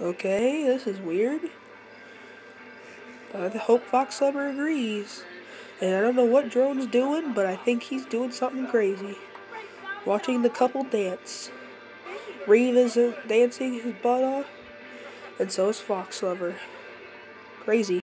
Okay, this is weird. I hope Fox Lover agrees. And I don't know what Drone's doing, but I think he's doing something crazy. Watching the couple dance. Reeve is uh, dancing his butt off, and so is Fox Lover. Crazy.